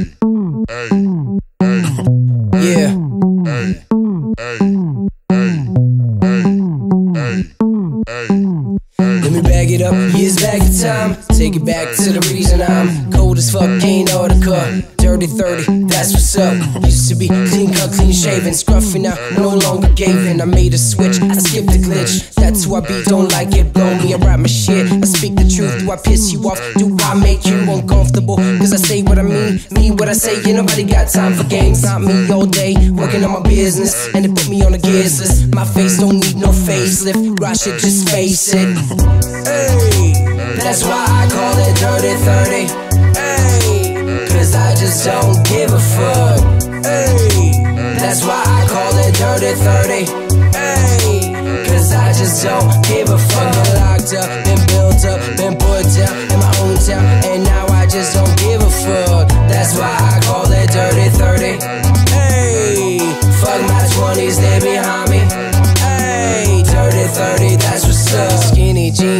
Amen. Time. Take it back to the reason I'm cold as fuck, all the cup. Dirty 30, that's what's up. Used to be clean cut, clean shaven, scruffy now, no longer gaping. I made a switch, I skipped the glitch. That's who I be, don't like it, blow me, I rap my shit. I speak the truth, do I piss you off? Do I make you uncomfortable? Cause I say what I mean, mean what I say, ain't nobody got time for games. Not me all day, working on my business, and they put me on the gears list. My face don't need no facelift, rush it, just face it. Hey, that's why I call it Dirty 30. Hey, cause I just don't give a fuck. That's why I call it Dirty 30. Hey, cause I just don't give a fuck. Been locked up, been built up, been put down in my own town, and now I just don't give a fuck. That's why I call it Dirty 30. Hey, fuck my 20s, they behind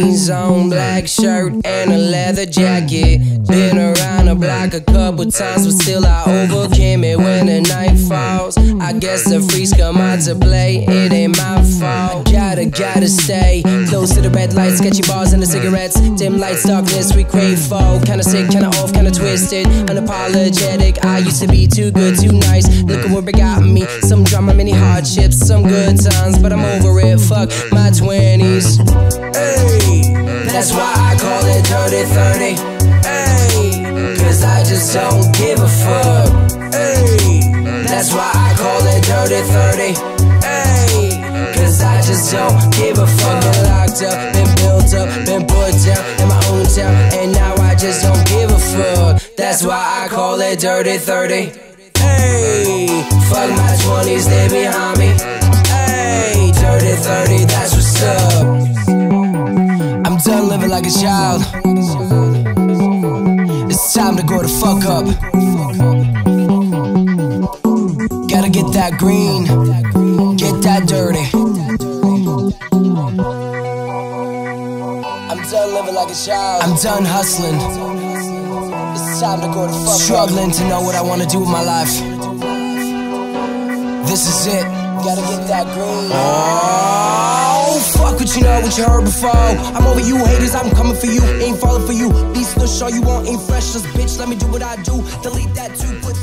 jeans on, black shirt, and a leather jacket. Been around the block a couple times, but still I overcame it when the night falls. I guess the freaks come out to play, it ain't my fault. Gotta, gotta stay close to the red lights, sketchy bars and the cigarettes. Dim lights, darkness, we crave fall. Kinda sick, kinda off, kinda twisted. Unapologetic, I used to be too good, too nice. Look at where it got me. Some drama, many hardships, some good times, but I'm over it. Fuck my 20s. That's why I call it Dirty 30. Hey, cause I just don't give a fuck. Hey, that's why I call it Dirty 30. Hey, cause I just don't give a fuck. Been locked up, been built up, been put down in my own town, and now I just don't give a fuck. That's why I call it Dirty 30. Hey, fuck my 20s, they behind me. Hey, Dirty 30, that's like a child. It's time to grow the fuck up. Gotta get that green, get that dirty. I'm done living like a child. I'm done hustling. It's time to grow the fuck up. Struggling to know what I wanna do with my life. This is it. Gotta get that green. Oh, fuck what you know, what you heard before. I'm over you haters, I'm coming for you. Ain't falling for you. Beast no show you want, ain't fresh. Just bitch, let me do what I do. Delete that two, put